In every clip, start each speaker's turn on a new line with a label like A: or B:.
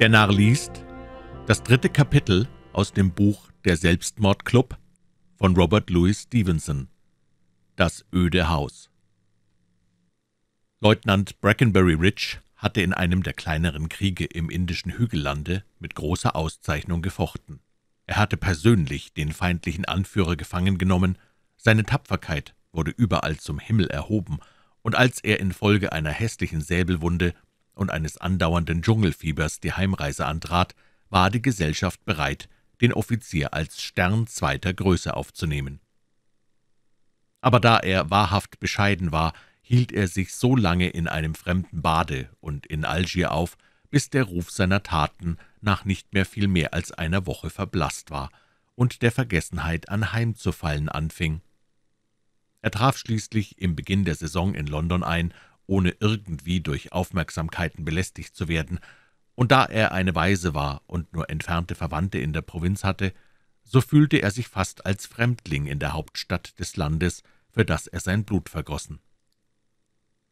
A: Der Narr liest das dritte Kapitel aus dem Buch »Der Selbstmordclub« von Robert Louis Stevenson. Das öde Haus Leutnant Brackenbury Ridge hatte in einem der kleineren Kriege im indischen Hügellande mit großer Auszeichnung gefochten. Er hatte persönlich den feindlichen Anführer gefangen genommen, seine Tapferkeit wurde überall zum Himmel erhoben, und als er infolge einer hässlichen Säbelwunde und eines andauernden Dschungelfiebers die Heimreise antrat, war die Gesellschaft bereit, den Offizier als Stern zweiter Größe aufzunehmen. Aber da er wahrhaft bescheiden war, hielt er sich so lange in einem fremden Bade und in Algier auf, bis der Ruf seiner Taten nach nicht mehr viel mehr als einer Woche verblasst war und der Vergessenheit anheimzufallen anfing. Er traf schließlich im Beginn der Saison in London ein ohne irgendwie durch Aufmerksamkeiten belästigt zu werden, und da er eine Waise war und nur entfernte Verwandte in der Provinz hatte, so fühlte er sich fast als Fremdling in der Hauptstadt des Landes, für das er sein Blut vergossen.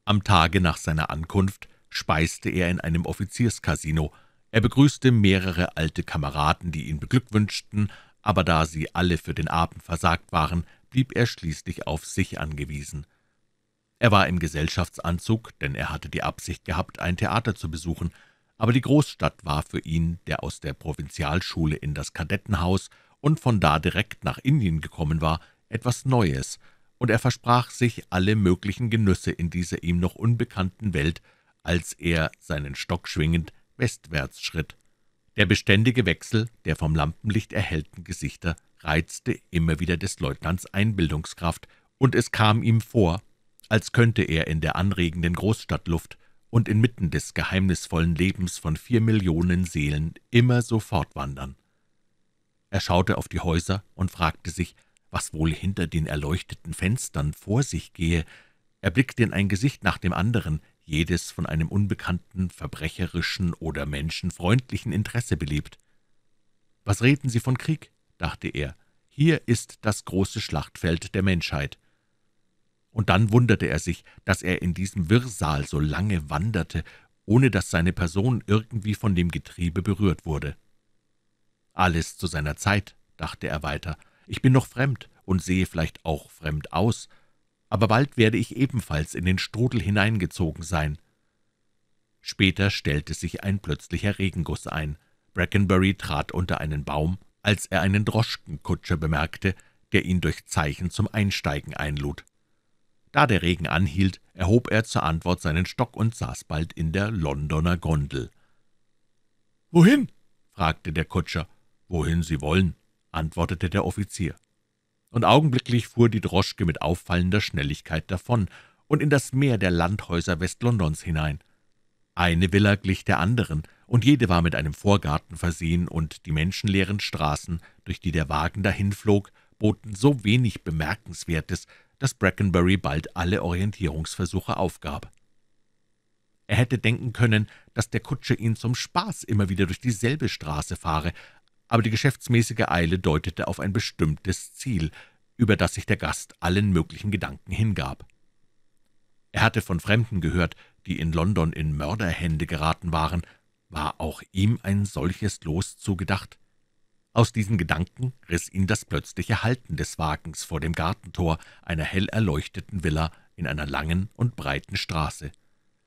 A: Am Tage nach seiner Ankunft speiste er in einem Offizierskasino. Er begrüßte mehrere alte Kameraden, die ihn beglückwünschten, aber da sie alle für den Abend versagt waren, blieb er schließlich auf sich angewiesen. Er war im Gesellschaftsanzug, denn er hatte die Absicht gehabt, ein Theater zu besuchen, aber die Großstadt war für ihn, der aus der Provinzialschule in das Kadettenhaus und von da direkt nach Indien gekommen war, etwas Neues, und er versprach sich alle möglichen Genüsse in dieser ihm noch unbekannten Welt, als er, seinen Stock schwingend, westwärts schritt. Der beständige Wechsel der vom Lampenlicht erhellten Gesichter reizte immer wieder des Leutnants Einbildungskraft, und es kam ihm vor, als könnte er in der anregenden Großstadtluft und inmitten des geheimnisvollen Lebens von vier Millionen Seelen immer so fortwandern. Er schaute auf die Häuser und fragte sich, was wohl hinter den erleuchteten Fenstern vor sich gehe. Er blickte in ein Gesicht nach dem anderen, jedes von einem unbekannten, verbrecherischen oder menschenfreundlichen Interesse belebt. »Was reden Sie von Krieg?« dachte er. »Hier ist das große Schlachtfeld der Menschheit und dann wunderte er sich, dass er in diesem Wirrsal so lange wanderte, ohne dass seine Person irgendwie von dem Getriebe berührt wurde. »Alles zu seiner Zeit«, dachte er weiter, »ich bin noch fremd und sehe vielleicht auch fremd aus, aber bald werde ich ebenfalls in den Strudel hineingezogen sein.« Später stellte sich ein plötzlicher Regenguss ein. Brackenbury trat unter einen Baum, als er einen Droschkenkutscher bemerkte, der ihn durch Zeichen zum Einsteigen einlud. Da der Regen anhielt, erhob er zur Antwort seinen Stock und saß bald in der Londoner Gondel. »Wohin?« fragte der Kutscher. »Wohin Sie wollen«, antwortete der Offizier. Und augenblicklich fuhr die Droschke mit auffallender Schnelligkeit davon und in das Meer der Landhäuser Westlondons hinein. Eine Villa glich der anderen, und jede war mit einem Vorgarten versehen, und die menschenleeren Straßen, durch die der Wagen dahinflog, boten so wenig Bemerkenswertes, dass Brackenbury bald alle Orientierungsversuche aufgab. Er hätte denken können, dass der Kutscher ihn zum Spaß immer wieder durch dieselbe Straße fahre, aber die geschäftsmäßige Eile deutete auf ein bestimmtes Ziel, über das sich der Gast allen möglichen Gedanken hingab. Er hatte von Fremden gehört, die in London in Mörderhände geraten waren. War auch ihm ein solches Los zugedacht? Aus diesen Gedanken riss ihn das plötzliche Halten des Wagens vor dem Gartentor einer hell erleuchteten Villa in einer langen und breiten Straße.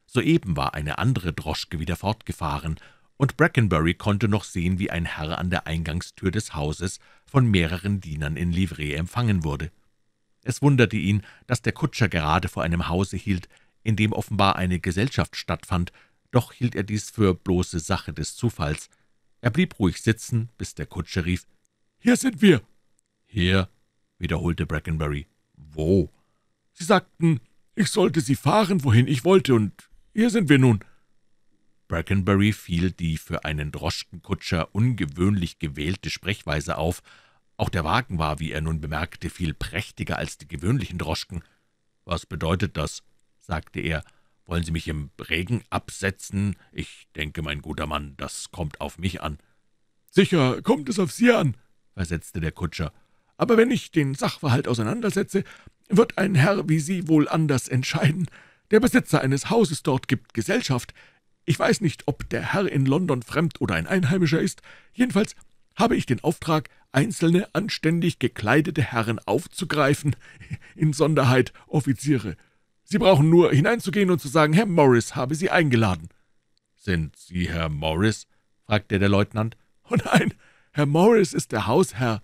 A: Soeben war eine andere Droschke wieder fortgefahren, und Brackenbury konnte noch sehen, wie ein Herr an der Eingangstür des Hauses von mehreren Dienern in Livree empfangen wurde. Es wunderte ihn, dass der Kutscher gerade vor einem Hause hielt, in dem offenbar eine Gesellschaft stattfand, doch hielt er dies für bloße Sache des Zufalls. Er blieb ruhig sitzen, bis der Kutscher rief, »Hier sind wir!« »Hier«, wiederholte Brackenbury. »Wo?« »Sie sagten, ich sollte Sie fahren, wohin ich wollte, und hier sind wir nun.« Brackenbury fiel die für einen Droschkenkutscher ungewöhnlich gewählte Sprechweise auf. Auch der Wagen war, wie er nun bemerkte, viel prächtiger als die gewöhnlichen Droschken. »Was bedeutet das?« sagte er. Wollen Sie mich im Regen absetzen? Ich denke, mein guter Mann, das kommt auf mich an.« »Sicher kommt es auf Sie an«, versetzte der Kutscher. »Aber wenn ich den Sachverhalt auseinandersetze, wird ein Herr wie Sie wohl anders entscheiden. Der Besitzer eines Hauses dort gibt Gesellschaft.
B: Ich weiß nicht, ob der Herr in London fremd oder ein Einheimischer ist. Jedenfalls habe ich den Auftrag, einzelne anständig gekleidete Herren aufzugreifen, insonderheit Offiziere. Sie brauchen nur hineinzugehen und zu sagen, Herr Morris habe Sie eingeladen.«
A: »Sind Sie Herr Morris?« fragte der Leutnant.
B: »Oh nein, Herr Morris ist der Hausherr.«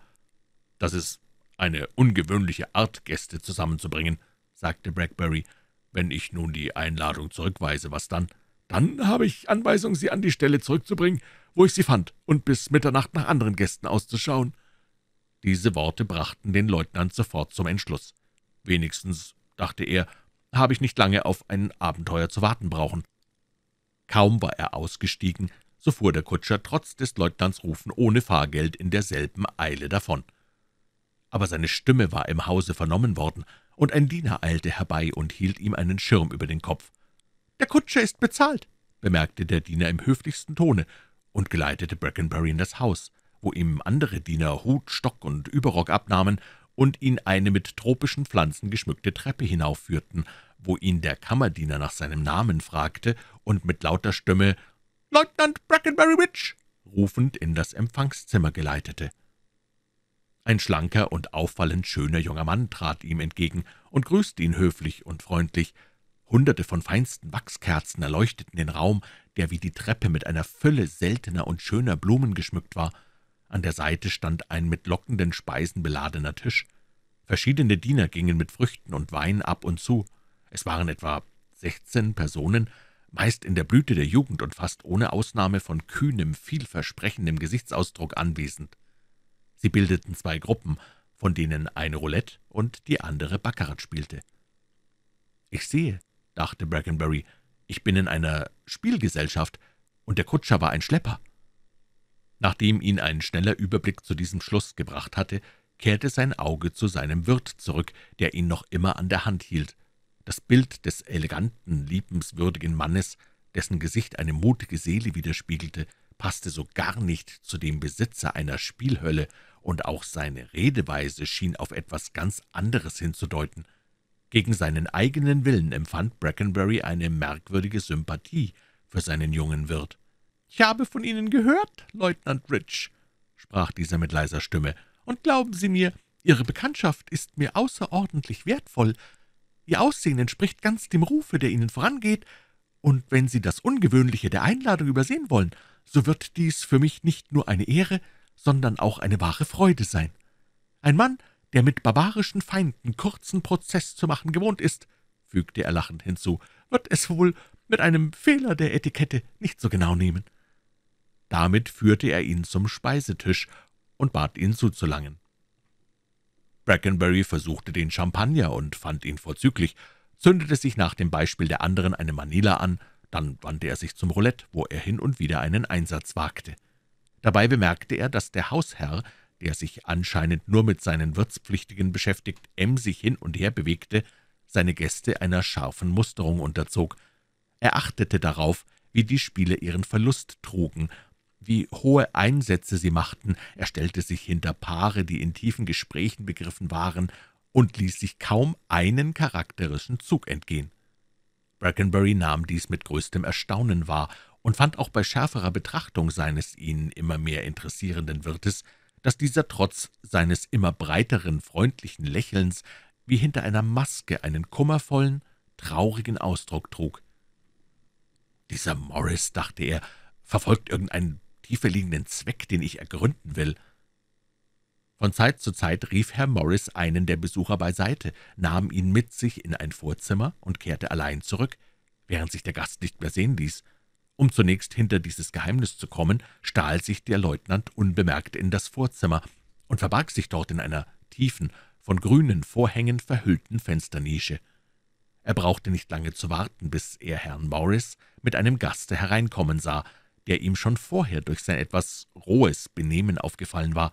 A: »Das ist eine ungewöhnliche Art, Gäste zusammenzubringen«, sagte Brackbury. »Wenn ich nun die Einladung zurückweise, was dann?«
B: »Dann habe ich Anweisung, Sie an die Stelle zurückzubringen, wo ich Sie fand, und bis Mitternacht nach anderen Gästen auszuschauen.«
A: Diese Worte brachten den Leutnant sofort zum Entschluss. Wenigstens, dachte er, habe ich nicht lange auf ein Abenteuer zu warten brauchen. Kaum war er ausgestiegen, so fuhr der Kutscher trotz des Leutnants Rufen ohne Fahrgeld in derselben Eile davon. Aber seine Stimme war im Hause vernommen worden, und ein Diener eilte herbei und hielt ihm einen Schirm über den Kopf. »Der Kutscher ist bezahlt«, bemerkte der Diener im höflichsten Tone und geleitete Brackenbury in das Haus, wo ihm andere Diener Hut, Stock und Überrock abnahmen und ihn eine mit tropischen Pflanzen geschmückte Treppe hinaufführten, wo ihn der Kammerdiener nach seinem Namen fragte und mit lauter Stimme »Leutnant Brackenbury Witch« rufend in das Empfangszimmer geleitete. Ein schlanker und auffallend schöner junger Mann trat ihm entgegen und grüßte ihn höflich und freundlich. Hunderte von feinsten Wachskerzen erleuchteten den Raum, der wie die Treppe mit einer Fülle seltener und schöner Blumen geschmückt war. An der Seite stand ein mit lockenden Speisen beladener Tisch. Verschiedene Diener gingen mit Früchten und Wein ab und zu. Es waren etwa sechzehn Personen, meist in der Blüte der Jugend und fast ohne Ausnahme von kühnem, vielversprechendem Gesichtsausdruck anwesend. Sie bildeten zwei Gruppen, von denen eine Roulette und die andere Baccarat spielte. »Ich sehe«, dachte Brackenbury, »ich bin in einer Spielgesellschaft, und der Kutscher war ein Schlepper.« Nachdem ihn ein schneller Überblick zu diesem Schluss gebracht hatte, kehrte sein Auge zu seinem Wirt zurück, der ihn noch immer an der Hand hielt. Das Bild des eleganten, liebenswürdigen Mannes, dessen Gesicht eine mutige Seele widerspiegelte, passte so gar nicht zu dem Besitzer einer Spielhölle, und auch seine Redeweise schien auf etwas ganz anderes hinzudeuten. Gegen seinen eigenen Willen empfand Brackenbury eine merkwürdige Sympathie für seinen jungen Wirt. »Ich habe von Ihnen gehört, Leutnant Rich«, sprach dieser mit leiser Stimme, »und glauben Sie mir, Ihre Bekanntschaft ist mir außerordentlich wertvoll. Ihr Aussehen entspricht ganz dem Rufe, der Ihnen vorangeht, und wenn Sie das Ungewöhnliche der Einladung übersehen wollen, so wird dies für mich nicht nur eine Ehre, sondern auch eine wahre Freude sein. Ein Mann, der mit barbarischen Feinden kurzen Prozess zu machen gewohnt ist, fügte er lachend hinzu, wird es wohl mit einem Fehler der Etikette nicht so genau nehmen. Damit führte er ihn zum Speisetisch und bat ihn zuzulangen. Brackenbury versuchte den Champagner und fand ihn vorzüglich, zündete sich nach dem Beispiel der anderen eine Manila an, dann wandte er sich zum Roulette, wo er hin und wieder einen Einsatz wagte. Dabei bemerkte er, dass der Hausherr, der sich anscheinend nur mit seinen Wirtspflichtigen beschäftigt, emsig hin und her bewegte, seine Gäste einer scharfen Musterung unterzog. Er achtete darauf, wie die Spieler ihren Verlust trugen, wie hohe Einsätze sie machten, er stellte sich hinter Paare, die in tiefen Gesprächen begriffen waren, und ließ sich kaum einen charakterischen Zug entgehen. Brackenbury nahm dies mit größtem Erstaunen wahr und fand auch bei schärferer Betrachtung seines ihn immer mehr interessierenden Wirtes, dass dieser trotz seines immer breiteren, freundlichen Lächelns wie hinter einer Maske einen kummervollen, traurigen Ausdruck trug. »Dieser Morris«, dachte er, »verfolgt irgendeinen tiefer liegenden Zweck, den ich ergründen will.« von Zeit zu Zeit rief Herr Morris einen der Besucher beiseite, nahm ihn mit sich in ein Vorzimmer und kehrte allein zurück, während sich der Gast nicht mehr sehen ließ. Um zunächst hinter dieses Geheimnis zu kommen, stahl sich der Leutnant unbemerkt in das Vorzimmer und verbarg sich dort in einer tiefen, von grünen Vorhängen verhüllten Fensternische. Er brauchte nicht lange zu warten, bis er Herrn Morris mit einem Gaste hereinkommen sah, der ihm schon vorher durch sein etwas rohes Benehmen aufgefallen war.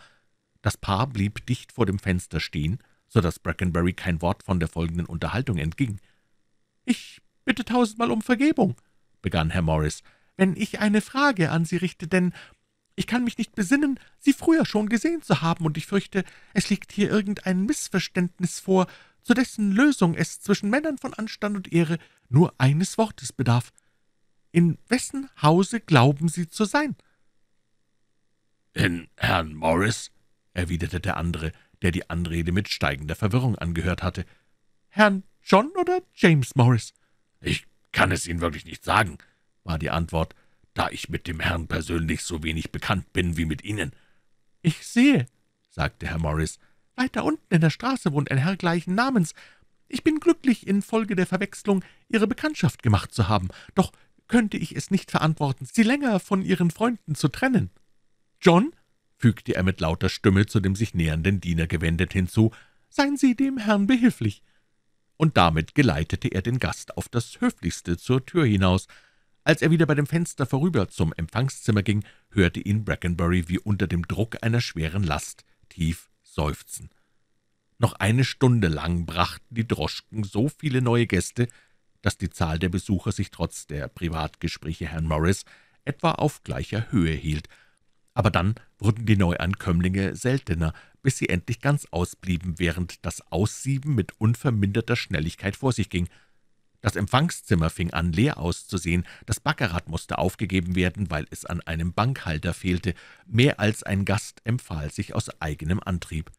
A: Das Paar blieb dicht vor dem Fenster stehen, so dass Brackenbury kein Wort von der folgenden Unterhaltung entging. »Ich bitte tausendmal um Vergebung«, begann Herr Morris, »wenn ich eine Frage an Sie richte, denn ich kann mich nicht besinnen, Sie früher schon gesehen zu haben, und ich fürchte, es liegt hier irgendein Missverständnis vor, zu dessen Lösung es zwischen Männern von Anstand und Ehre nur eines Wortes bedarf. In wessen Hause glauben Sie zu sein?«
B: »In Herrn Morris«, erwiderte der andere, der die Anrede mit steigender Verwirrung angehört hatte.
A: »Herrn John oder James Morris?«
B: »Ich kann es Ihnen wirklich nicht sagen«, war die Antwort, »da ich mit dem Herrn persönlich so wenig bekannt bin wie mit Ihnen.«
A: »Ich sehe«, sagte Herr Morris, »weiter unten in der Straße wohnt ein Herr gleichen Namens. Ich bin glücklich, infolge der Verwechslung Ihre Bekanntschaft gemacht zu haben, doch könnte ich es nicht verantworten, Sie länger von Ihren Freunden zu trennen. John«, fügte er mit lauter Stimme zu dem sich nähernden Diener gewendet hinzu, »seien Sie dem Herrn behilflich.« Und damit geleitete er den Gast auf das Höflichste zur Tür hinaus. Als er wieder bei dem Fenster vorüber zum Empfangszimmer ging, hörte ihn Brackenbury wie unter dem Druck einer schweren Last tief seufzen. Noch eine Stunde lang brachten die Droschken so viele neue Gäste, dass die Zahl der Besucher sich trotz der Privatgespräche Herrn Morris etwa auf gleicher Höhe hielt, aber dann wurden die Neuankömmlinge seltener, bis sie endlich ganz ausblieben, während das Aussieben mit unverminderter Schnelligkeit vor sich ging. Das Empfangszimmer fing an, leer auszusehen, das Baccarat musste aufgegeben werden, weil es an einem Bankhalter fehlte, mehr als ein Gast empfahl sich aus eigenem Antrieb.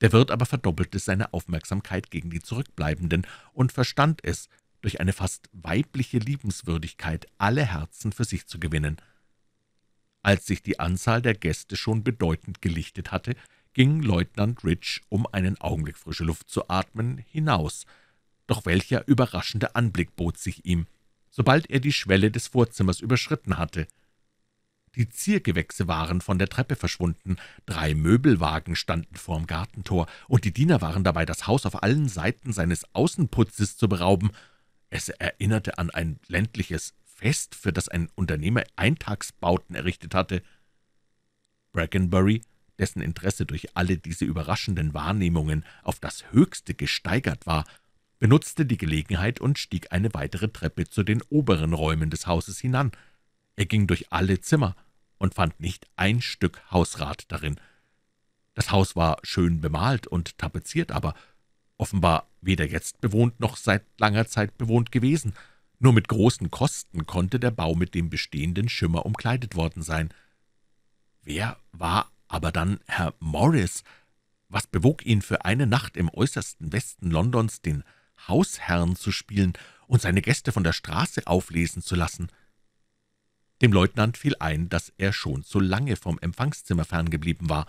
A: Der Wirt aber verdoppelte seine Aufmerksamkeit gegen die Zurückbleibenden und verstand es, durch eine fast weibliche Liebenswürdigkeit alle Herzen für sich zu gewinnen. Als sich die Anzahl der Gäste schon bedeutend gelichtet hatte, ging Leutnant Rich, um einen Augenblick frische Luft zu atmen, hinaus. Doch welcher überraschende Anblick bot sich ihm, sobald er die Schwelle des Vorzimmers überschritten hatte. Die Ziergewächse waren von der Treppe verschwunden, drei Möbelwagen standen vorm Gartentor, und die Diener waren dabei, das Haus auf allen Seiten seines Außenputzes zu berauben. Es erinnerte an ein ländliches Fest, für das ein Unternehmer Eintagsbauten errichtet hatte. Brackenbury, dessen Interesse durch alle diese überraschenden Wahrnehmungen auf das Höchste gesteigert war, benutzte die Gelegenheit und stieg eine weitere Treppe zu den oberen Räumen des Hauses hinan. Er ging durch alle Zimmer und fand nicht ein Stück Hausrat darin. Das Haus war schön bemalt und tapeziert, aber offenbar weder jetzt bewohnt noch seit langer Zeit bewohnt gewesen – nur mit großen Kosten konnte der Bau mit dem bestehenden Schimmer umkleidet worden sein. Wer war aber dann Herr Morris? Was bewog ihn für eine Nacht im äußersten Westen Londons den Hausherrn zu spielen und seine Gäste von der Straße auflesen zu lassen? Dem Leutnant fiel ein, dass er schon zu lange vom Empfangszimmer ferngeblieben war,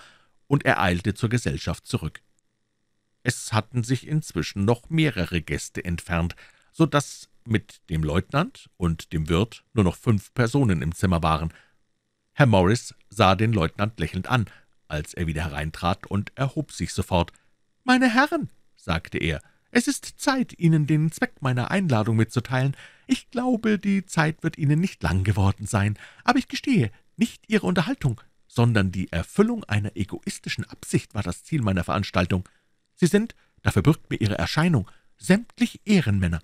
A: und er eilte zur Gesellschaft zurück. Es hatten sich inzwischen noch mehrere Gäste entfernt, so dass mit dem Leutnant und dem Wirt nur noch fünf Personen im Zimmer waren. Herr Morris sah den Leutnant lächelnd an, als er wieder hereintrat, und erhob sich sofort. »Meine Herren«, sagte er, »es ist Zeit, Ihnen den Zweck meiner Einladung mitzuteilen. Ich glaube, die Zeit wird Ihnen nicht lang geworden sein, aber ich gestehe, nicht Ihre Unterhaltung, sondern die Erfüllung einer egoistischen Absicht war das Ziel meiner Veranstaltung. Sie sind, dafür bürgt mir Ihre Erscheinung, sämtlich Ehrenmänner.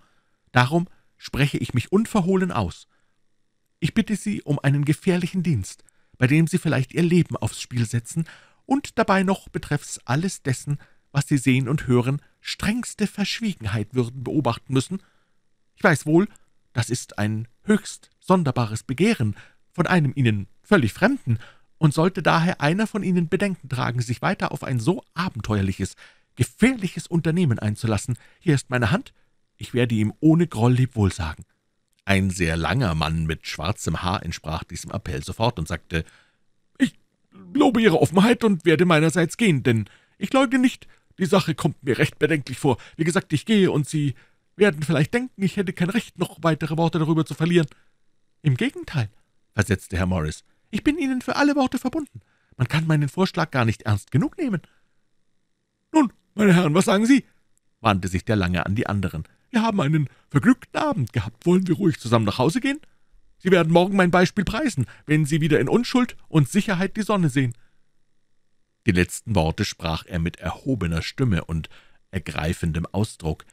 A: Darum spreche ich mich unverhohlen aus. Ich bitte Sie um einen gefährlichen Dienst, bei dem Sie vielleicht Ihr Leben aufs Spiel setzen und dabei noch betreffs alles dessen, was Sie sehen und hören, strengste Verschwiegenheit würden beobachten müssen. Ich weiß wohl, das ist ein höchst sonderbares Begehren von einem Ihnen völlig Fremden, und sollte daher einer von Ihnen Bedenken tragen, sich weiter auf ein so abenteuerliches, gefährliches Unternehmen einzulassen, hier ist meine Hand, ich werde ihm ohne Groll Lebwohl sagen.« Ein sehr langer Mann mit schwarzem Haar entsprach diesem Appell sofort und sagte, »Ich lobe Ihre Offenheit und werde meinerseits gehen, denn ich leugne nicht, die Sache kommt mir recht bedenklich vor. Wie gesagt, ich gehe, und Sie werden vielleicht denken, ich hätte kein Recht, noch weitere Worte darüber zu verlieren.« »Im Gegenteil«, versetzte Herr Morris, »ich bin Ihnen für alle Worte verbunden. Man kann meinen Vorschlag gar nicht ernst genug nehmen.« »Nun, meine Herren, was sagen Sie?« wandte sich der Lange an die anderen. Wir haben einen verglückten Abend gehabt. Wollen wir ruhig zusammen nach Hause gehen? Sie werden morgen mein Beispiel preisen, wenn Sie wieder in Unschuld und Sicherheit die Sonne sehen.« Die letzten Worte sprach er mit erhobener Stimme und ergreifendem Ausdruck.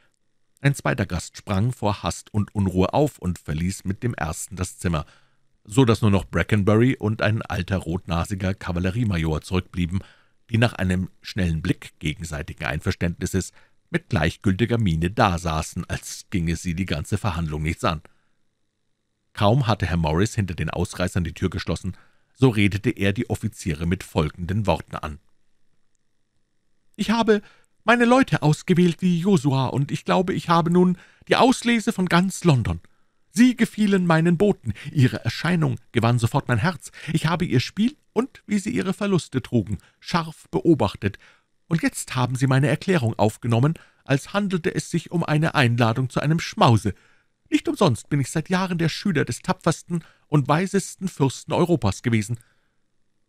A: Ein zweiter Gast sprang vor Hast und Unruhe auf und verließ mit dem ersten das Zimmer, so dass nur noch Brackenbury und ein alter rotnasiger Kavalleriemajor zurückblieben, die nach einem schnellen Blick gegenseitigen Einverständnisses mit gleichgültiger Miene dasaßen, als ginge sie die ganze Verhandlung nichts an. Kaum hatte Herr Morris hinter den Ausreißern die Tür geschlossen, so redete er die Offiziere mit folgenden Worten an. »Ich habe meine Leute ausgewählt wie Josua, und ich glaube, ich habe nun die Auslese von ganz London. Sie gefielen meinen Boten, ihre Erscheinung gewann sofort mein Herz, ich habe ihr Spiel und wie sie ihre Verluste trugen, scharf beobachtet, und jetzt haben sie meine Erklärung aufgenommen, als handelte es sich um eine Einladung zu einem Schmause. Nicht umsonst bin ich seit Jahren der Schüler des tapfersten und weisesten Fürsten Europas gewesen.«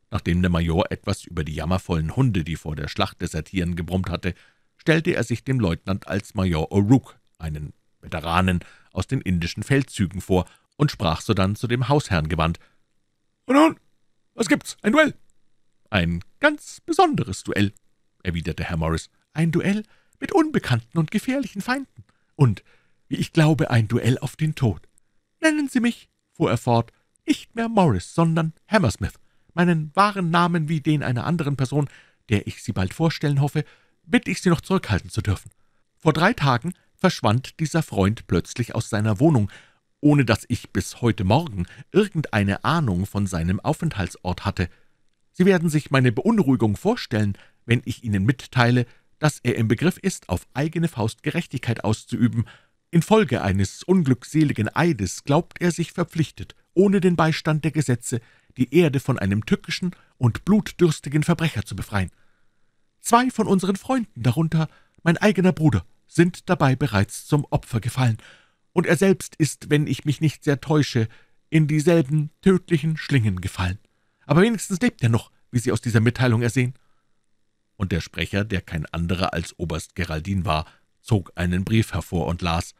A: Nachdem der Major etwas über die jammervollen Hunde, die vor der Schlacht desertieren, gebrummt hatte, stellte er sich dem Leutnant als Major O'Rourke, einen Veteranen aus den indischen Feldzügen, vor und sprach sodann zu dem Hausherrn gewandt. »Und nun, was gibt's? Ein Duell?« »Ein ganz besonderes Duell«, erwiderte Herr Morris. »Ein Duell mit unbekannten und gefährlichen Feinden. Und, wie ich glaube, ein Duell auf den Tod. Nennen Sie mich«, fuhr er fort, »nicht mehr Morris, sondern Hammersmith. Meinen wahren Namen wie den einer anderen Person, der ich Sie bald vorstellen hoffe, bitte ich Sie noch zurückhalten zu dürfen. Vor drei Tagen verschwand dieser Freund plötzlich aus seiner Wohnung, ohne dass ich bis heute Morgen irgendeine Ahnung von seinem Aufenthaltsort hatte. Sie werden sich meine Beunruhigung vorstellen, wenn ich Ihnen mitteile, dass er im Begriff ist, auf eigene Faust Gerechtigkeit auszuüben. Infolge eines unglückseligen Eides glaubt er sich verpflichtet, ohne den Beistand der Gesetze, die Erde von einem tückischen und blutdürstigen Verbrecher zu befreien. Zwei von unseren Freunden, darunter mein eigener Bruder, sind dabei bereits zum Opfer gefallen, und er selbst ist, wenn ich mich nicht sehr täusche, in dieselben tödlichen Schlingen gefallen. Aber wenigstens lebt er noch, wie Sie aus dieser Mitteilung ersehen.« Und der Sprecher, der kein anderer als Oberst Geraldin war, zog einen Brief hervor und las,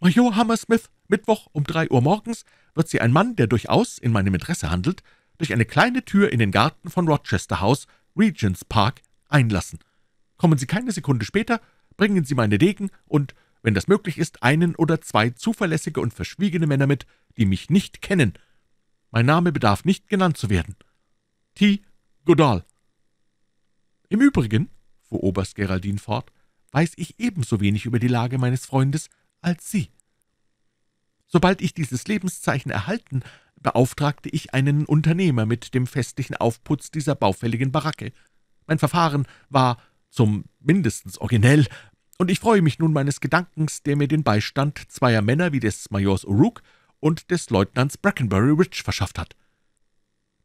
A: »Major Hammersmith, Mittwoch um drei Uhr morgens wird Sie ein Mann, der durchaus in meinem Interesse handelt, durch eine kleine Tür in den Garten von Rochester House, Regents Park, einlassen. Kommen Sie keine Sekunde später, bringen Sie meine Degen und, wenn das möglich ist, einen oder zwei zuverlässige und verschwiegene Männer mit, die mich nicht kennen. Mein Name bedarf nicht genannt zu werden. T. Goodall. Im Übrigen, fuhr Oberst Geraldin fort, weiß ich ebenso wenig über die Lage meines Freundes als Sie. Sobald ich dieses Lebenszeichen erhalten, beauftragte ich einen Unternehmer mit dem festlichen Aufputz dieser baufälligen Baracke. Mein Verfahren war zum mindestens originell, und ich freue mich nun meines Gedankens, der mir den Beistand zweier Männer wie des Majors O'Rourke und des Leutnants Brackenbury Rich verschafft hat.«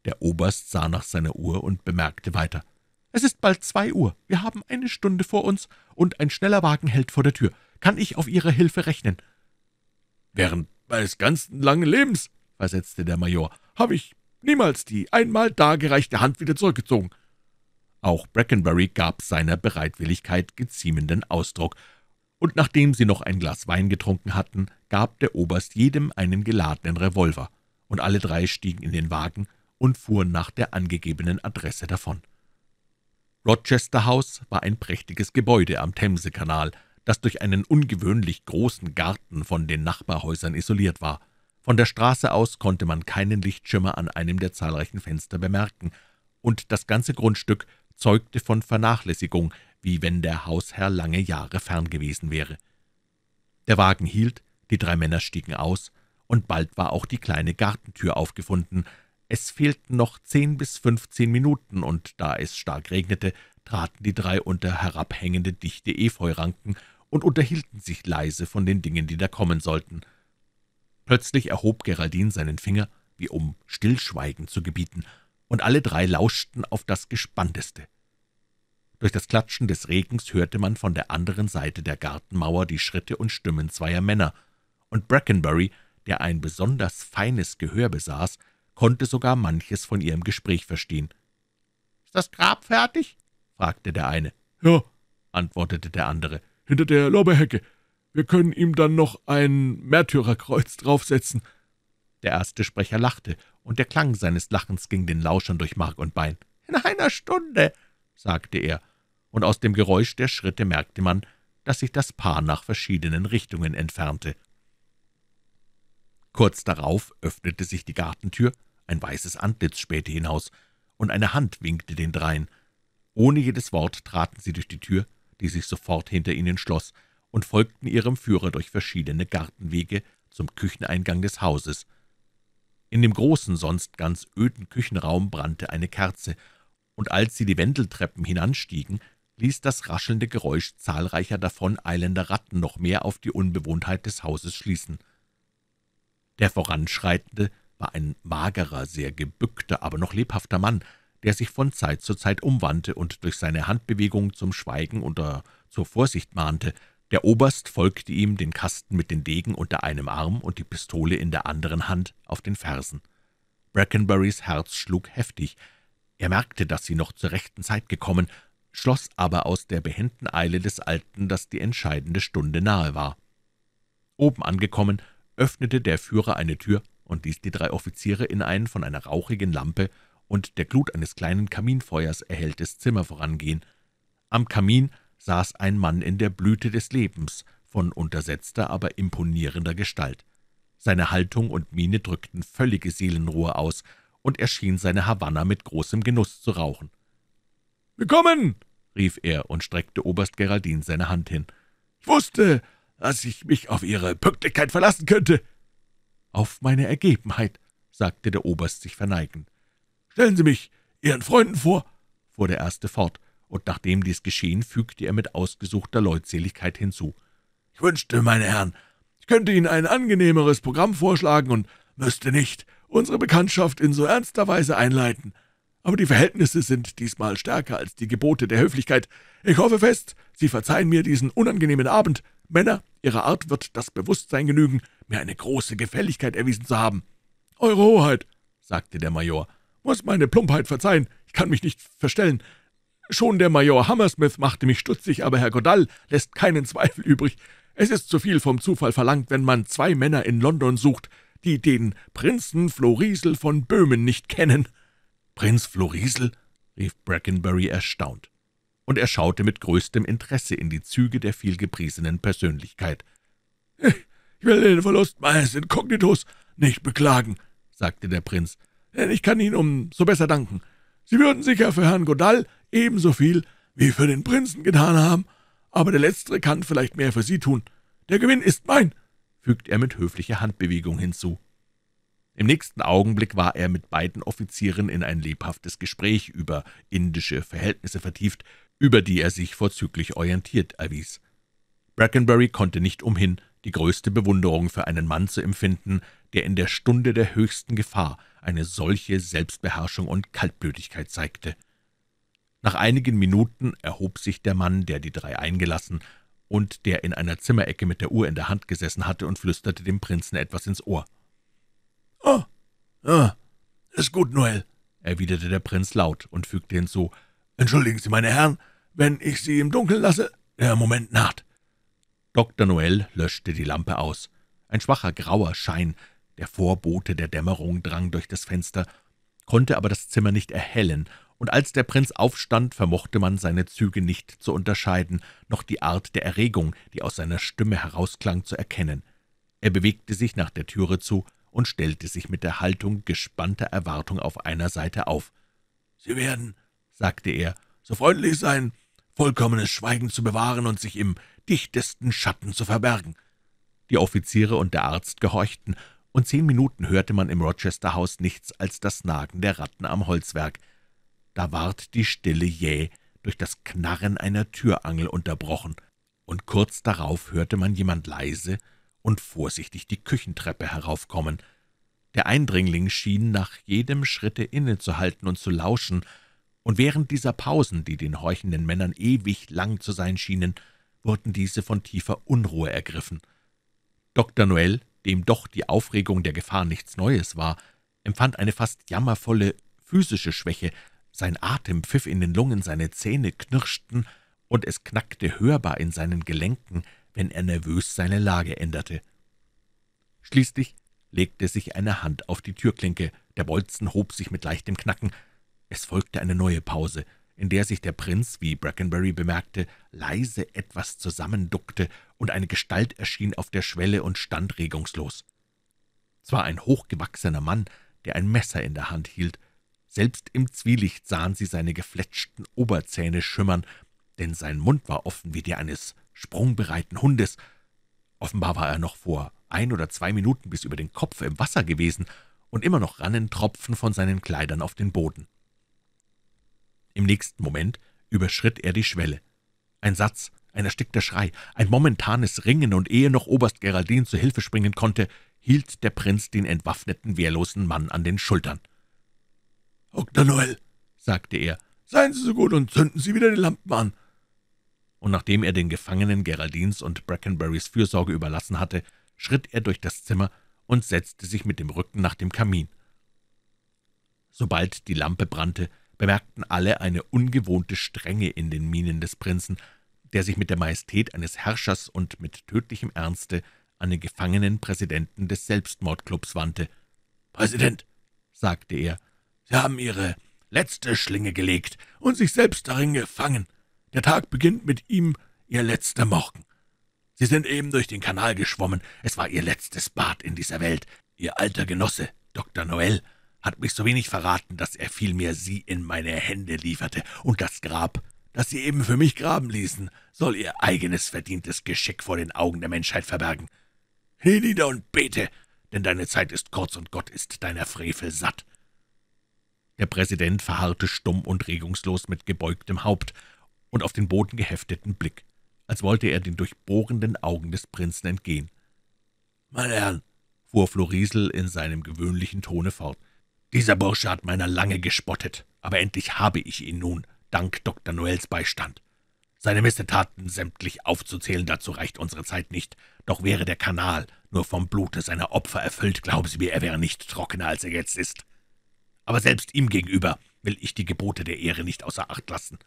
A: Der Oberst sah nach seiner Uhr und bemerkte weiter. »Es ist bald zwei Uhr. Wir haben eine Stunde vor uns, und ein schneller Wagen hält vor der Tür. Kann ich auf Ihre Hilfe rechnen?«
B: »Während meines ganzen langen Lebens«, versetzte der Major, »habe ich niemals die einmal dargereichte Hand wieder zurückgezogen.
A: Auch Brackenbury gab seiner Bereitwilligkeit geziemenden Ausdruck, und nachdem sie noch ein Glas Wein getrunken hatten, gab der Oberst jedem einen geladenen Revolver, und alle drei stiegen in den Wagen und fuhren nach der angegebenen Adresse davon. Rochester House war ein prächtiges Gebäude am Themsekanal, das durch einen ungewöhnlich großen Garten von den Nachbarhäusern isoliert war. Von der Straße aus konnte man keinen Lichtschimmer an einem der zahlreichen Fenster bemerken, und das ganze Grundstück zeugte von Vernachlässigung, wie wenn der Hausherr lange Jahre fern gewesen wäre. Der Wagen hielt, die drei Männer stiegen aus, und bald war auch die kleine Gartentür aufgefunden. Es fehlten noch zehn bis fünfzehn Minuten, und da es stark regnete, traten die drei unter herabhängende dichte Efeuranken und unterhielten sich leise von den Dingen, die da kommen sollten. Plötzlich erhob Geraldin seinen Finger, wie um Stillschweigen zu gebieten, und alle drei lauschten auf das Gespannteste. Durch das Klatschen des Regens hörte man von der anderen Seite der Gartenmauer die Schritte und Stimmen zweier Männer, und Brackenbury, der ein besonders feines Gehör besaß, konnte sogar manches von ihrem Gespräch verstehen. »Ist das Grab fertig?« fragte der eine.
B: »Ja«, antwortete der andere, »hinter der Lorbeerhecke. Wir können ihm dann noch ein Märtyrerkreuz draufsetzen.«
A: Der erste Sprecher lachte, und der Klang seines Lachens ging den Lauschern durch Mark und Bein. »In einer Stunde«, sagte er, und aus dem Geräusch der Schritte merkte man, dass sich das Paar nach verschiedenen Richtungen entfernte. Kurz darauf öffnete sich die Gartentür, ein weißes Antlitz spähte hinaus, und eine Hand winkte den dreien. Ohne jedes Wort traten sie durch die Tür, die sich sofort hinter ihnen schloss, und folgten ihrem Führer durch verschiedene Gartenwege zum Kücheneingang des Hauses, In dem großen, sonst ganz öden Küchenraum brannte eine Kerze, und als sie die Wendeltreppen hinanstiegen, ließ das raschelnde Geräusch zahlreicher davoneilender Ratten noch mehr auf die Unbewohntheit des Hauses schließen. Der Voranschreitende war ein magerer, sehr gebückter, aber noch lebhafter Mann, der sich von Zeit zu Zeit umwandte und durch seine Handbewegung zum Schweigen oder zur Vorsicht mahnte. Der Oberst folgte ihm, den Kasten mit den Degen unter einem Arm und die Pistole in der anderen Hand auf den Fersen. Brackenburys Herz schlug heftig. Er merkte, dass sie noch zur rechten Zeit gekommen, schloss aber aus der behenden Eile des Alten, dass die entscheidende Stunde nahe war. Oben angekommen, öffnete der Führer eine Tür und ließ die drei Offiziere in ein von einer rauchigen Lampe und der Glut eines kleinen Kaminfeuers erhelltes Zimmer vorangehen. Am Kamin saß ein Mann in der Blüte des Lebens, von untersetzter, aber imponierender Gestalt. Seine Haltung und Miene drückten völlige Seelenruhe aus, und er schien seine Havanna mit großem Genuss zu rauchen.
B: »Willkommen!« rief er und streckte Oberst Geraldin seine Hand hin. »Ich wusste, dass ich mich auf Ihre Pünktlichkeit verlassen könnte.«
A: »Auf meine Ergebenheit«, sagte der Oberst sich verneigend.
B: »Stellen Sie mich Ihren Freunden vor«,
A: fuhr der Erste fort, und nachdem dies geschehen, fügte er mit ausgesuchter Leutseligkeit hinzu.
B: »Ich wünschte, meine Herren, ich könnte Ihnen ein angenehmeres Programm vorschlagen und müsste nicht unsere Bekanntschaft in so ernster Weise einleiten. Aber die Verhältnisse sind diesmal stärker als die Gebote der Höflichkeit. Ich hoffe fest, Sie verzeihen mir diesen unangenehmen Abend. Männer Ihrer Art wird das Bewusstsein genügen, mir eine große Gefälligkeit erwiesen zu haben. Eure Hoheit, sagte der Major, muss meine Plumpheit verzeihen, ich kann mich nicht verstellen. Schon der Major Hammersmith machte mich stutzig, aber Herr Godall lässt keinen Zweifel übrig. Es ist zu viel vom Zufall verlangt, wenn man zwei Männer in London sucht, die den Prinzen Florisel von Böhmen nicht kennen.
A: »Prinz Florisel?« rief Brackenbury erstaunt, und er schaute mit größtem Interesse in die Züge der vielgepriesenen Persönlichkeit.
B: »Ich will den Verlust meines Inkognitos nicht beklagen«, sagte der Prinz, »denn ich kann Ihnen umso besser danken. Sie würden sicher für Herrn Godall ebenso viel wie für den Prinzen getan haben, aber der Letztere kann vielleicht mehr für Sie tun. Der Gewinn ist mein«, fügt er mit höflicher Handbewegung hinzu.
A: Im nächsten Augenblick war er mit beiden Offizieren in ein lebhaftes Gespräch über indische Verhältnisse vertieft, über die er sich vorzüglich orientiert erwies. Brackenbury konnte nicht umhin, die größte Bewunderung für einen Mann zu empfinden, der in der Stunde der höchsten Gefahr eine solche Selbstbeherrschung und Kaltblütigkeit zeigte. Nach einigen Minuten erhob sich der Mann, der die drei eingelassen und der in einer Zimmerecke mit der Uhr in der Hand gesessen hatte, und flüsterte dem Prinzen etwas ins Ohr.
B: »Ah, ah, ist gut, Noel«, erwiderte der Prinz laut und fügte hinzu, »Entschuldigen Sie, meine Herren, wenn ich Sie im Dunkeln lasse, der Moment naht.«
A: Dr. Noel löschte die Lampe aus. Ein schwacher grauer Schein, der Vorbote der Dämmerung, drang durch das Fenster, konnte aber das Zimmer nicht erhellen, und als der Prinz aufstand, vermochte man seine Züge nicht zu unterscheiden, noch die Art der Erregung, die aus seiner Stimme herausklang, zu erkennen. Er bewegte sich nach der Türe zu und stellte sich mit der Haltung gespannter Erwartung auf einer Seite auf.
B: »Sie werden«, sagte er, »so freundlich sein, vollkommenes Schweigen zu bewahren und sich im dichtesten Schatten zu verbergen.«
A: Die Offiziere und der Arzt gehorchten, und zehn Minuten hörte man im Rochester-Haus nichts als das Nagen der Ratten am Holzwerk. Da ward die Stille jäh durch das Knarren einer Türangel unterbrochen, und kurz darauf hörte man jemand leise und vorsichtig die Küchentreppe heraufkommen. Der Eindringling schien nach jedem Schritte innezuhalten und zu lauschen, und während dieser Pausen, die den horchenden Männern ewig lang zu sein schienen, wurden diese von tiefer Unruhe ergriffen. Dr. Noel, dem doch die Aufregung der Gefahr nichts Neues war, empfand eine fast jammervolle physische Schwäche, sein Atem pfiff in den Lungen, seine Zähne knirschten, und es knackte hörbar in seinen Gelenken, wenn er nervös seine Lage änderte. Schließlich legte sich eine Hand auf die Türklinke, der Bolzen hob sich mit leichtem Knacken. Es folgte eine neue Pause, in der sich der Prinz, wie Brackenbury bemerkte, leise etwas zusammenduckte, und eine Gestalt erschien auf der Schwelle und stand regungslos. Zwar ein hochgewachsener Mann, der ein Messer in der Hand hielt. Selbst im Zwielicht sahen sie seine gefletschten Oberzähne schimmern, denn sein Mund war offen wie der eines sprungbereiten Hundes. Offenbar war er noch vor ein oder zwei Minuten bis über den Kopf im Wasser gewesen, und immer noch rannen Tropfen von seinen Kleidern auf den Boden. Im nächsten Moment überschritt er die Schwelle. Ein Satz, ein erstickter Schrei, ein momentanes Ringen, und ehe noch Oberst Geraldin zu Hilfe springen konnte, hielt der Prinz den entwaffneten, wehrlosen Mann an den Schultern.
B: »Dr. Noel«, sagte er, »seien Sie so gut und zünden Sie wieder die Lampen an.«
A: Und nachdem er den Gefangenen Geraldins und Brackenburys Fürsorge überlassen hatte, schritt er durch das Zimmer und setzte sich mit dem Rücken nach dem Kamin. Sobald die Lampe brannte, bemerkten alle eine ungewohnte Strenge in den Mienen des Prinzen, der sich mit der Majestät eines Herrschers und mit tödlichem Ernste an den gefangenen Präsidenten des Selbstmordclubs wandte.
B: »Präsident«, sagte er, »Sie haben Ihre letzte Schlinge gelegt und sich selbst darin gefangen. Der Tag beginnt mit ihm, Ihr letzter Morgen. Sie sind eben durch den Kanal geschwommen. Es war Ihr letztes Bad in dieser Welt. Ihr alter Genosse, Dr. Noel, hat mich so wenig verraten, dass er vielmehr Sie in meine Hände lieferte, und das Grab, das Sie eben für mich graben ließen, soll Ihr eigenes verdientes Geschick vor den Augen der Menschheit verbergen. Knie nieder und bete, denn deine Zeit ist kurz und Gott ist deiner Frevel satt.«
A: Der Präsident verharrte stumm und regungslos mit gebeugtem Haupt und auf den Boden gehefteten Blick, als wollte er den durchbohrenden Augen des Prinzen entgehen.
B: »Meine Herren«, fuhr Florisel in seinem gewöhnlichen Tone fort, »dieser Bursche hat meiner lange gespottet, aber endlich habe ich ihn nun, dank Dr. Noels Beistand. Seine Missetaten sämtlich aufzuzählen, dazu reicht unsere Zeit nicht. Doch wäre der Kanal nur vom Blute seiner Opfer erfüllt, glauben Sie mir, er wäre nicht trockener, als er jetzt ist. Aber selbst ihm gegenüber will ich die Gebote der Ehre nicht außer Acht lassen.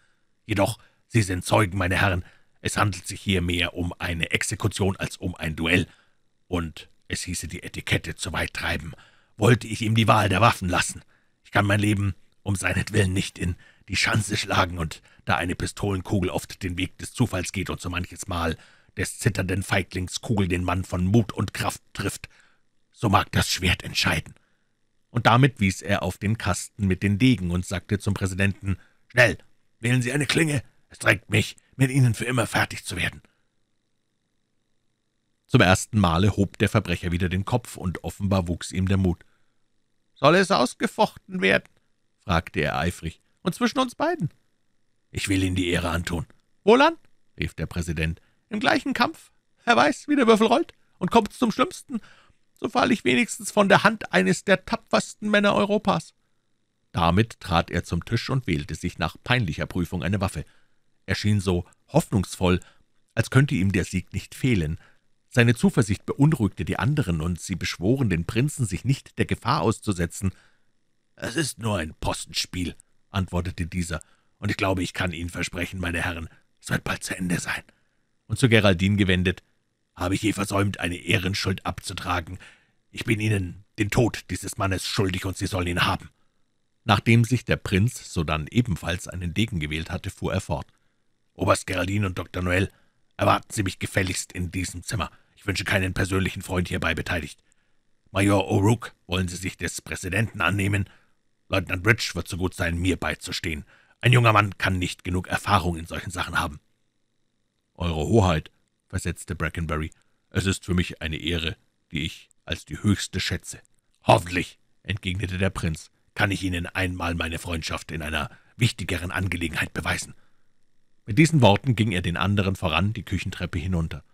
B: Jedoch, Sie sind Zeugen, meine Herren, es handelt sich hier mehr um eine Exekution als um ein Duell, und es hieße die Etikette zu weit treiben, wollte ich ihm die Wahl der Waffen lassen. Ich kann mein Leben um seinetwillen nicht in die Schanze schlagen, und da eine Pistolenkugel oft den Weg des Zufalls geht und so manches Mal des zitternden Feiglings Kugel den Mann von Mut und Kraft trifft, so mag das Schwert entscheiden.« Und damit wies er auf den Kasten mit den Degen und sagte zum Präsidenten, »Schnell, wählen Sie eine Klinge, es drängt mich, mit Ihnen für immer fertig zu werden.« Zum ersten Male hob der Verbrecher wieder den Kopf, und offenbar wuchs ihm der Mut. »Soll es ausgefochten werden?« fragte er eifrig. »Und zwischen uns beiden?« »Ich will Ihnen die Ehre antun.« »Wohlan?« rief der Präsident. »Im gleichen Kampf? Wer weiß, wie der Würfel rollt. Und kommt's zum Schlimmsten, so falle ich wenigstens von der Hand eines der tapfersten Männer Europas.« Damit trat er zum Tisch und wählte sich nach peinlicher Prüfung eine Waffe. Er schien so hoffnungsvoll, als könnte ihm der Sieg nicht fehlen. Seine Zuversicht beunruhigte die anderen, und sie beschworen den Prinzen, sich nicht der Gefahr auszusetzen. »Es ist nur ein Postenspiel«, antwortete dieser, »und ich glaube, ich kann Ihnen versprechen, meine Herren, es wird bald zu Ende sein.« Und zu Geraldine gewendet, »Habe ich je versäumt, eine Ehrenschuld abzutragen? Ich bin Ihnen den Tod dieses Mannes schuldig, und Sie sollen ihn haben.« Nachdem sich der Prinz sodann ebenfalls einen Degen gewählt hatte, fuhr er fort. »Oberst Geraldine und Dr. Noel, erwarten Sie mich gefälligst in diesem Zimmer. Ich wünsche keinen persönlichen Freund hierbei beteiligt. Major O'Rourke, wollen Sie sich des Präsidenten annehmen? Leutnant Bridge wird so gut sein, mir beizustehen. Ein junger Mann kann nicht genug Erfahrung in solchen Sachen haben.« »Eure Hoheit«, versetzte Brackenbury, »es ist für mich eine Ehre, die ich als die höchste schätze.« »Hoffentlich«, entgegnete der Prinz, »kann ich Ihnen einmal meine Freundschaft in einer wichtigeren Angelegenheit beweisen.« Mit diesen Worten ging er den anderen voran die Küchentreppe hinunter.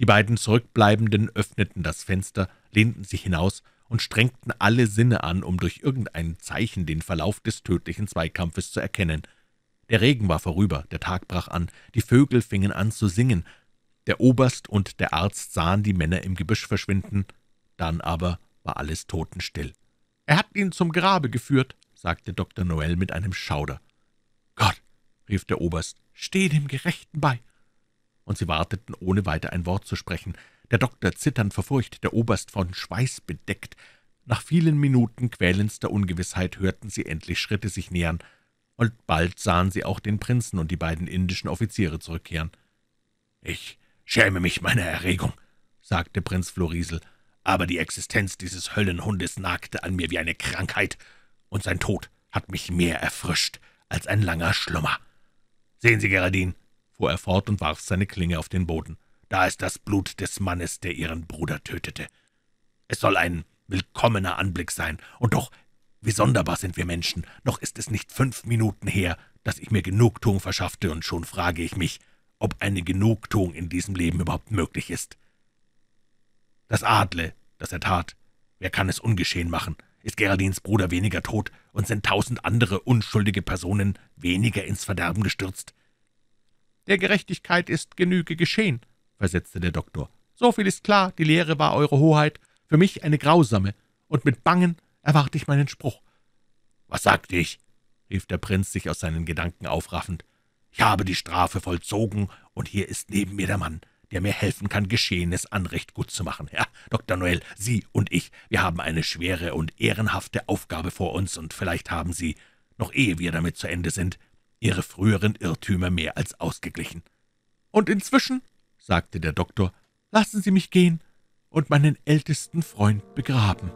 B: Die beiden Zurückbleibenden öffneten das Fenster, lehnten sich hinaus und strengten alle Sinne an, um durch irgendein Zeichen den Verlauf des tödlichen Zweikampfes zu erkennen. Der Regen war vorüber, der Tag brach an, die Vögel fingen an zu singen. Der Oberst und der Arzt sahen die Männer im Gebüsch verschwinden, dann aber war alles totenstill. »Er hat ihn zum Grabe geführt«, sagte Dr. Noel mit einem Schauder. »Gott«, rief der Oberst, »steh dem Gerechten bei!« Und sie warteten, ohne weiter ein Wort zu sprechen, der Doktor zitternd vor Furcht, der Oberst von Schweiß bedeckt. Nach vielen Minuten quälendster Ungewissheit hörten sie endlich Schritte sich nähern, und bald sahen sie auch den Prinzen und die beiden indischen Offiziere zurückkehren. »Ich schäme mich meiner Erregung«, sagte Prinz Florisel, »aber die Existenz dieses Höllenhundes nagte an mir wie eine Krankheit, und sein Tod hat mich mehr erfrischt als ein langer Schlummer. Sehen Sie, Geraldine«, fuhr er fort und warf seine Klinge auf den Boden, »da ist das Blut des Mannes, der Ihren Bruder tötete. Es soll ein
A: willkommener Anblick sein. Und doch, wie sonderbar sind wir Menschen. Noch ist es nicht fünf Minuten her, dass ich mir Genugtuung verschaffte, und schon frage ich mich, ob eine Genugtuung in diesem Leben überhaupt möglich ist. Das Adle, das er tat, wer kann es ungeschehen machen? Ist Geraldins Bruder weniger tot und sind tausend andere unschuldige Personen weniger ins Verderben gestürzt?
B: Der Gerechtigkeit ist Genüge geschehen, versetzte der Doktor. So viel ist klar, die Lehre war Eure Hoheit, für mich eine grausame, und mit Bangen erwarte ich meinen Spruch.
A: »Was sagte ich?« rief der Prinz, sich aus seinen Gedanken aufraffend. »Ich habe die Strafe vollzogen, und hier ist neben mir der Mann, der mir helfen kann, Geschehenes Anrecht gut zu machen. Ja, Dr. Noel, Sie und ich, wir haben eine schwere und ehrenhafte Aufgabe vor uns, und vielleicht haben Sie, noch ehe wir damit zu Ende sind, Ihre früheren Irrtümer mehr als ausgeglichen.«
B: »Und inzwischen«, sagte der Doktor, »lassen Sie mich gehen und meinen ältesten Freund begraben.«